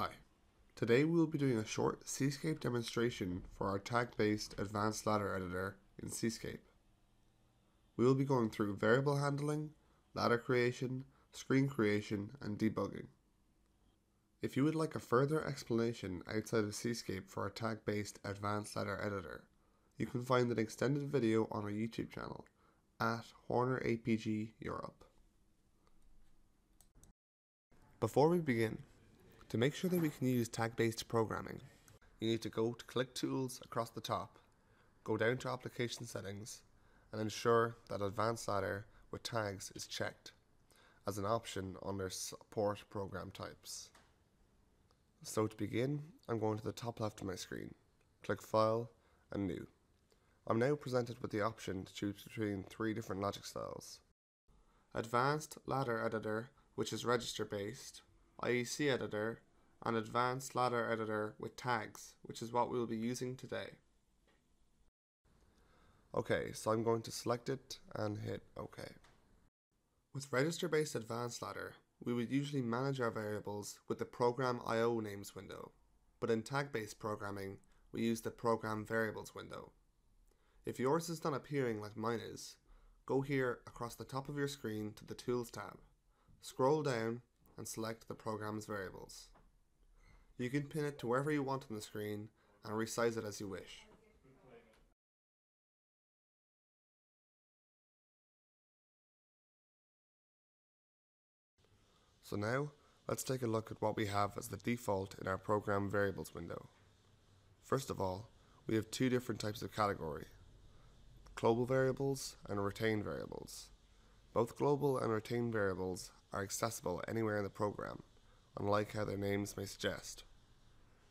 Hi, today we will be doing a short Cscape demonstration for our tag-based advanced ladder editor in Cscape. We will be going through variable handling, ladder creation, screen creation and debugging. If you would like a further explanation outside of Cscape for our tag-based advanced ladder editor, you can find an extended video on our YouTube channel at Horner APG Europe. Before we begin, to make sure that we can use tag-based programming, you need to go to Click Tools across the top, go down to Application Settings, and ensure that Advanced Ladder with tags is checked as an option under Support Program Types. So to begin, I'm going to the top left of my screen, click File and New. I'm now presented with the option to choose between three different logic styles. Advanced Ladder Editor, which is register based, IEC editor, and advanced ladder editor with tags, which is what we will be using today. Okay, so I'm going to select it and hit OK. With register-based advanced ladder, we would usually manage our variables with the program IO names window, but in tag-based programming, we use the program variables window. If yours is not appearing like mine is, go here across the top of your screen to the Tools tab, scroll down and select the program's variables. You can pin it to wherever you want on the screen and resize it as you wish. So now, let's take a look at what we have as the default in our program variables window. First of all, we have two different types of category, global variables and retained variables. Both global and retained variables are accessible anywhere in the program, unlike how their names may suggest.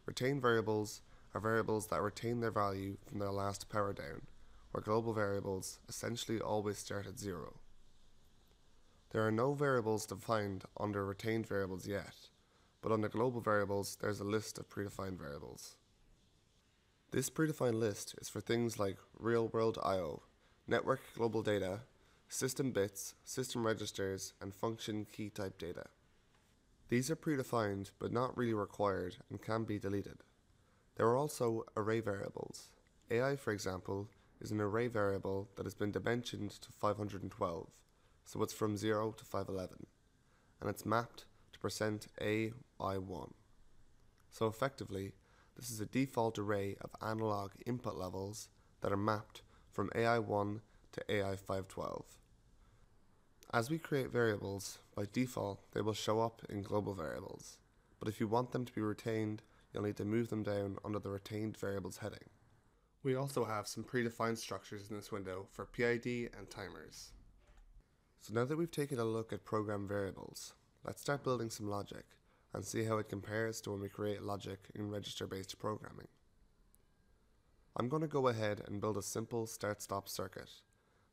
Retained variables are variables that retain their value from their last power down, where global variables essentially always start at zero. There are no variables defined under retained variables yet, but under global variables there's a list of predefined variables. This predefined list is for things like real-world I.O., network global data, system bits, system registers, and function key type data. These are predefined but not really required and can be deleted. There are also array variables. AI, for example, is an array variable that has been dimensioned to 512, so it's from 0 to 511, and it's mapped to percent %AI1. So effectively, this is a default array of analog input levels that are mapped from AI1 to AI512. As we create variables, by default they will show up in global variables, but if you want them to be retained, you'll need to move them down under the retained variables heading. We also have some predefined structures in this window for PID and timers. So now that we've taken a look at program variables, let's start building some logic and see how it compares to when we create logic in register-based programming. I'm going to go ahead and build a simple start-stop circuit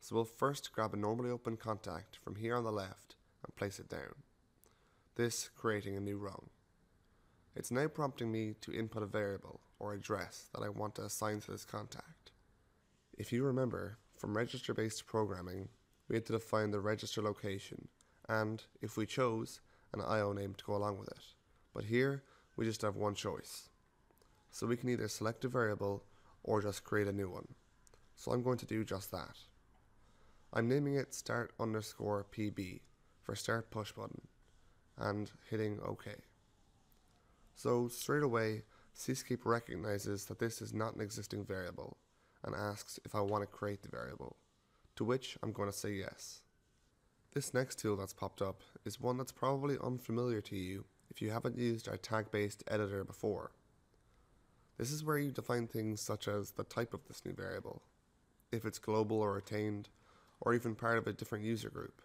so we'll first grab a normally open contact from here on the left and place it down, this creating a new rung. It's now prompting me to input a variable or address that I want to assign to this contact. If you remember, from register based programming, we had to define the register location and, if we chose, an IO name to go along with it. But here, we just have one choice. So we can either select a variable or just create a new one. So I'm going to do just that. I'm naming it start underscore PB for start push button and hitting OK. So straight away, Cscape recognizes that this is not an existing variable and asks if I want to create the variable, to which I'm going to say yes. This next tool that's popped up is one that's probably unfamiliar to you if you haven't used our tag-based editor before. This is where you define things such as the type of this new variable, if it's global or retained, or even part of a different user group,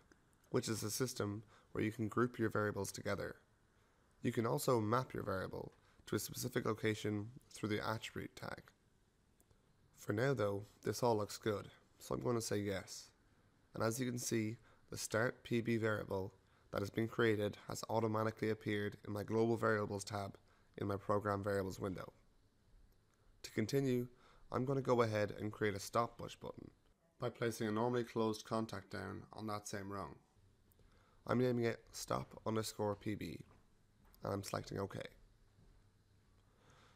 which is a system where you can group your variables together. You can also map your variable to a specific location through the attribute tag. For now though, this all looks good, so I'm going to say yes. And as you can see, the start PB variable that has been created has automatically appeared in my global variables tab in my program variables window. To continue, I'm going to go ahead and create a stop push button by placing a normally closed contact down on that same rung. I'm naming it stop underscore PB and I'm selecting OK.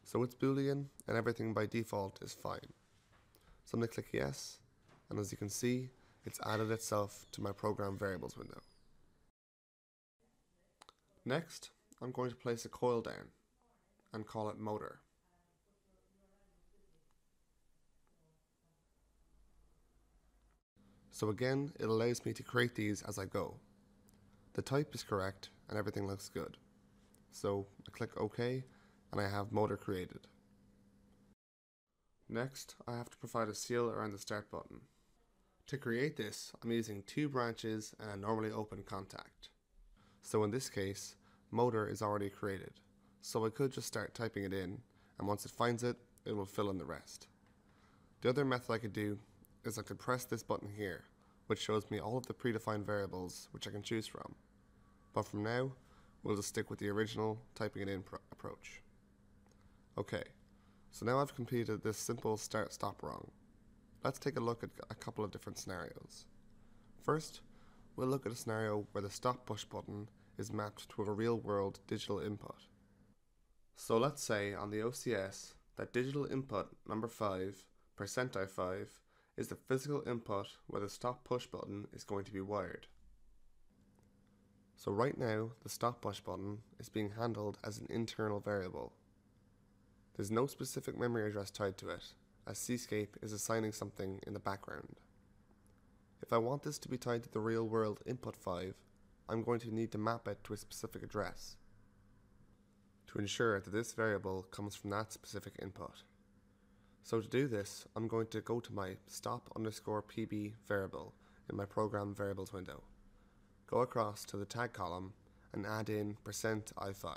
So it's boolean and everything by default is fine. So I'm going to click yes and as you can see it's added itself to my program variables window. Next I'm going to place a coil down and call it motor. So again, it allows me to create these as I go. The type is correct and everything looks good. So I click OK and I have motor created. Next, I have to provide a seal around the start button. To create this, I'm using two branches and a normally open contact. So in this case, motor is already created. So I could just start typing it in and once it finds it, it will fill in the rest. The other method I could do is I could press this button here, which shows me all of the predefined variables which I can choose from. But from now, we'll just stick with the original typing it in approach. Okay, so now I've completed this simple start stop wrong. Let's take a look at a couple of different scenarios. First, we'll look at a scenario where the stop push button is mapped to a real world digital input. So let's say on the OCS that digital input number 5, percent i5, is the physical input where the stop push button is going to be wired. So right now, the stop push button is being handled as an internal variable. There's no specific memory address tied to it, as Cscape is assigning something in the background. If I want this to be tied to the real world input 5, I'm going to need to map it to a specific address to ensure that this variable comes from that specific input. So to do this, I'm going to go to my stop underscore pb variable in my program variables window. Go across to the tag column and add in percent %i5.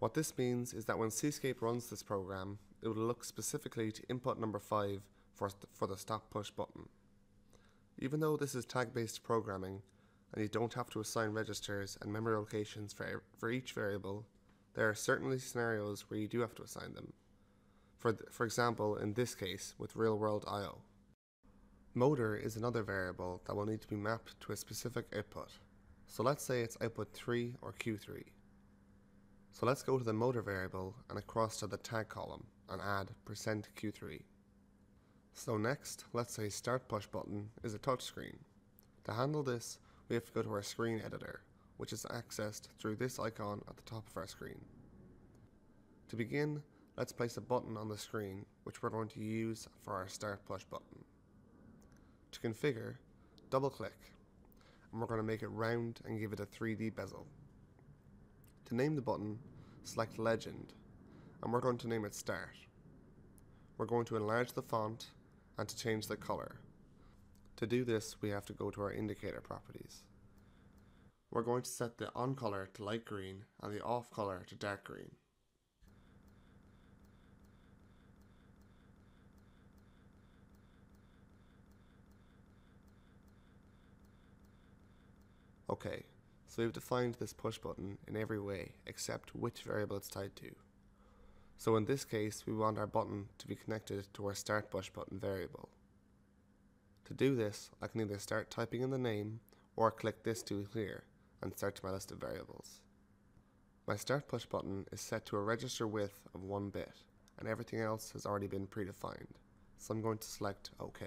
What this means is that when Cscape runs this program, it will look specifically to input number 5 for, for the stop push button. Even though this is tag-based programming, and you don't have to assign registers and memory locations for, for each variable, there are certainly scenarios where you do have to assign them for, for example in this case with real world I.O. Motor is another variable that will need to be mapped to a specific output. So let's say it's output 3 or Q3. So let's go to the motor variable and across to the tag column and add percent %q3. So next, let's say start push button is a touchscreen. To handle this, we have to go to our screen editor, which is accessed through this icon at the top of our screen. To begin, let's place a button on the screen which we're going to use for our start push button. To configure, double click and we're going to make it round and give it a 3D bezel. To name the button, select Legend and we're going to name it Start. We're going to enlarge the font and to change the color. To do this, we have to go to our indicator properties. We're going to set the on color to light green and the off color to dark green. Okay, so we've defined this push button in every way except which variable it's tied to. So in this case, we want our button to be connected to our start push button variable. To do this, I can either start typing in the name or click this to clear and start to my list of variables. My start push button is set to a register width of 1 bit and everything else has already been predefined, so I'm going to select OK.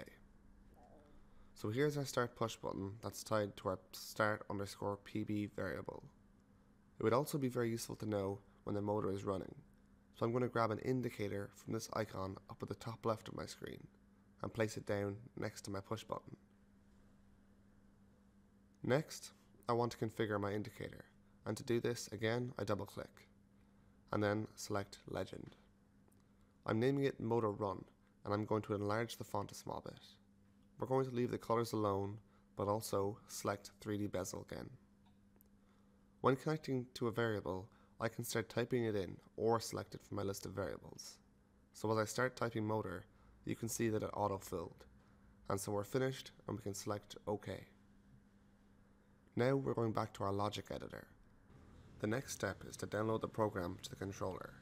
So here's our start push button that's tied to our start underscore pb variable. It would also be very useful to know when the motor is running. So I'm going to grab an indicator from this icon up at the top left of my screen and place it down next to my push button. Next, I want to configure my indicator and to do this again I double click and then select legend. I'm naming it motor run and I'm going to enlarge the font a small bit. We're going to leave the colors alone, but also select 3D bezel again. When connecting to a variable, I can start typing it in or select it from my list of variables. So as I start typing motor, you can see that it auto-filled. And so we're finished and we can select OK. Now we're going back to our logic editor. The next step is to download the program to the controller.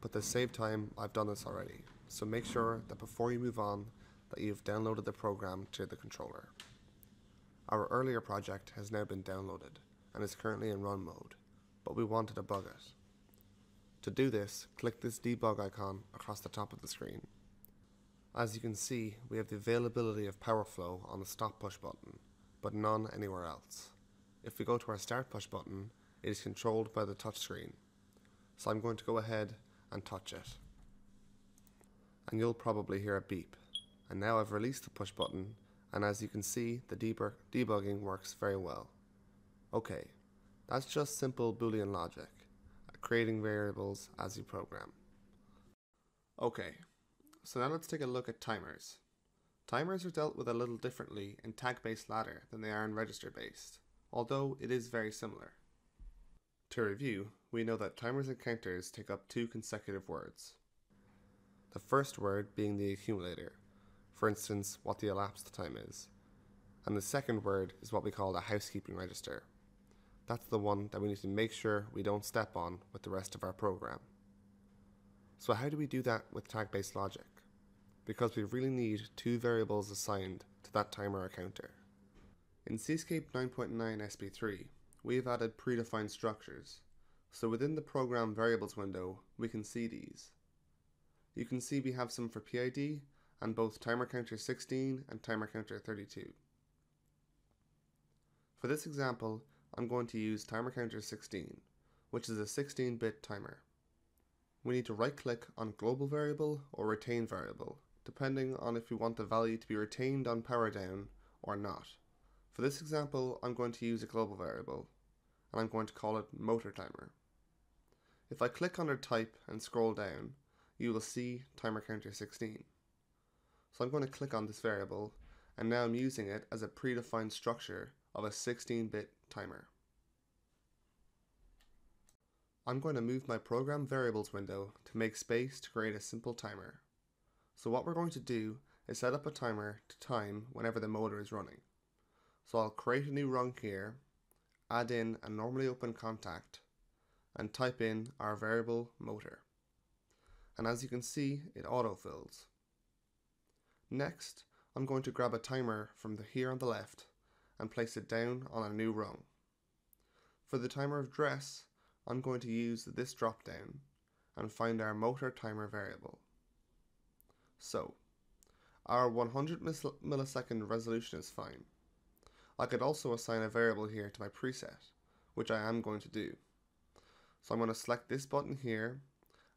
But to save time, I've done this already, so make sure that before you move on, that you've downloaded the program to the controller. Our earlier project has now been downloaded and is currently in run mode, but we want to debug it. To do this, click this debug icon across the top of the screen. As you can see, we have the availability of power flow on the stop push button, but none anywhere else. If we go to our start push button, it is controlled by the touchscreen. So I'm going to go ahead and touch it. And you'll probably hear a beep. And now I've released the push button, and as you can see, the debug debugging works very well. Okay, that's just simple Boolean logic, uh, creating variables as you program. Okay, so now let's take a look at timers. Timers are dealt with a little differently in tag-based ladder than they are in register-based, although it is very similar. To review, we know that timers and counters take up two consecutive words. The first word being the accumulator, for instance, what the elapsed time is. And the second word is what we call the housekeeping register. That's the one that we need to make sure we don't step on with the rest of our program. So how do we do that with tag-based logic? Because we really need two variables assigned to that timer or counter. In CScape 9.9 SP3, we have added predefined structures, so within the program variables window, we can see these. You can see we have some for PID and both timer counter 16 and timer counter 32. For this example, I'm going to use timer counter 16, which is a 16-bit timer. We need to right click on global variable or retain variable, depending on if we want the value to be retained on power down or not. For this example, I'm going to use a global variable, and I'm going to call it motor timer. If I click under type and scroll down, you will see timer counter 16. So I'm going to click on this variable, and now I'm using it as a predefined structure of a 16-bit timer. I'm going to move my program variables window to make space to create a simple timer. So what we're going to do is set up a timer to time whenever the motor is running. So I'll create a new rung here, add in a normally open contact, and type in our variable motor. And as you can see, it autofills. Next, I'm going to grab a timer from the here on the left and place it down on a new rung. For the timer of dress, I'm going to use this drop down and find our motor timer variable. So, our 100 millisecond resolution is fine. I could also assign a variable here to my preset, which I am going to do. So I'm going to select this button here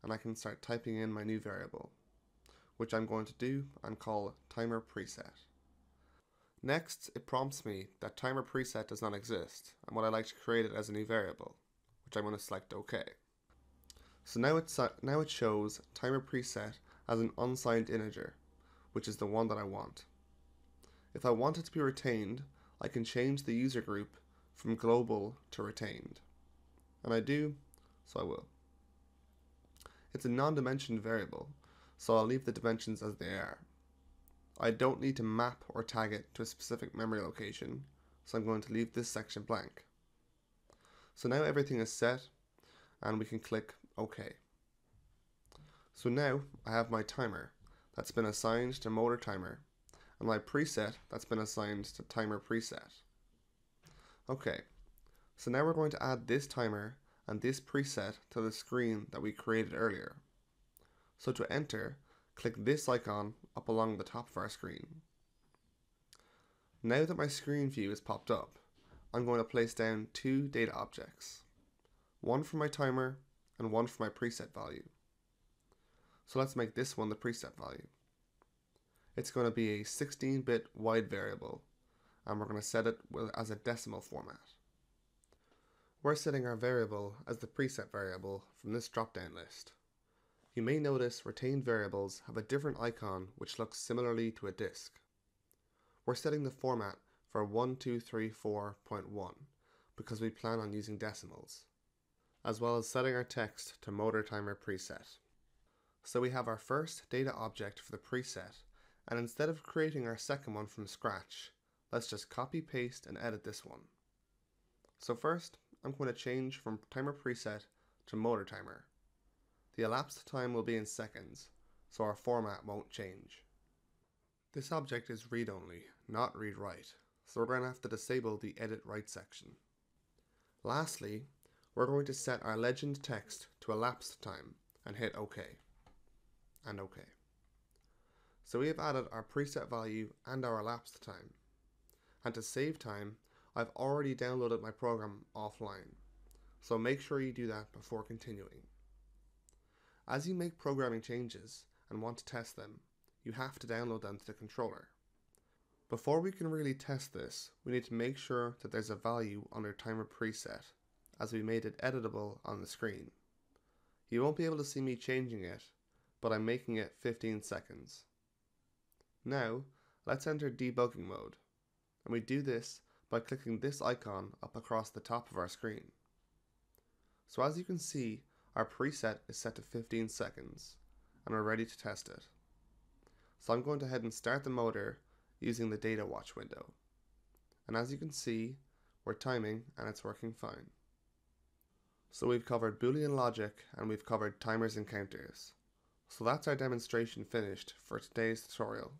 and I can start typing in my new variable, which I'm going to do and call timer preset. Next, it prompts me that timer preset does not exist and what I like to create it as a new variable, which I'm going to select OK. So now, it's, uh, now it shows timer preset as an unsigned integer, which is the one that I want. If I want it to be retained, I can change the user group from global to retained. And I do, so I will. It's a non-dimensioned variable, so I'll leave the dimensions as they are. I don't need to map or tag it to a specific memory location, so I'm going to leave this section blank. So now everything is set and we can click OK. So now I have my timer that's been assigned to motor timer and my preset that's been assigned to timer preset. Okay, so now we're going to add this timer and this preset to the screen that we created earlier. So to enter, click this icon up along the top of our screen. Now that my screen view is popped up, I'm going to place down two data objects, one for my timer and one for my preset value. So let's make this one the preset value. It's going to be a 16-bit wide variable, and we're going to set it as a decimal format. We're setting our variable as the preset variable from this drop-down list. You may notice retained variables have a different icon which looks similarly to a disk. We're setting the format for 1234.1 because we plan on using decimals, as well as setting our text to motor timer preset. So we have our first data object for the preset, and instead of creating our second one from scratch, let's just copy paste and edit this one. So first, I'm going to change from timer preset to motor timer the elapsed time will be in seconds, so our format won't change. This object is read-only, not read-write, so we're going to have to disable the edit write section. Lastly, we're going to set our legend text to elapsed time and hit OK. And OK. So we have added our preset value and our elapsed time. And to save time, I've already downloaded my program offline. So make sure you do that before continuing. As you make programming changes and want to test them, you have to download them to the controller. Before we can really test this, we need to make sure that there's a value on our timer preset, as we made it editable on the screen. You won't be able to see me changing it, but I'm making it 15 seconds. Now, let's enter debugging mode, and we do this by clicking this icon up across the top of our screen. So as you can see, our preset is set to 15 seconds, and we're ready to test it. So I'm going to head and start the motor using the data watch window. And as you can see, we're timing and it's working fine. So we've covered Boolean logic and we've covered timers and counters. So that's our demonstration finished for today's tutorial.